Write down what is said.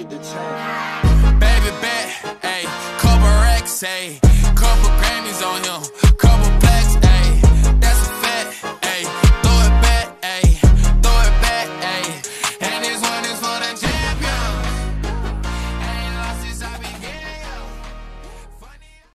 it to 10. Baby bet, ayy, couple racks, ayy, couple Grammys.